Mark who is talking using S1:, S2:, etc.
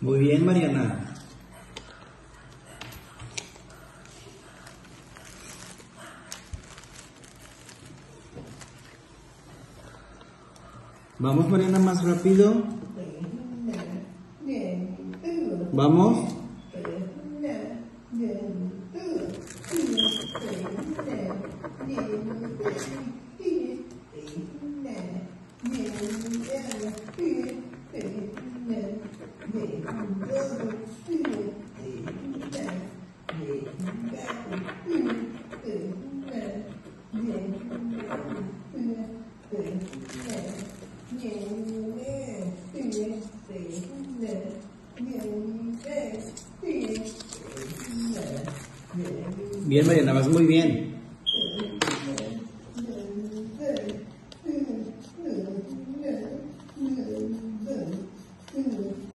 S1: Muy bien, Mariana. Vamos, Mariana, más rápido. Vamos. Yeah. Bien, Mariana, vas muy bien.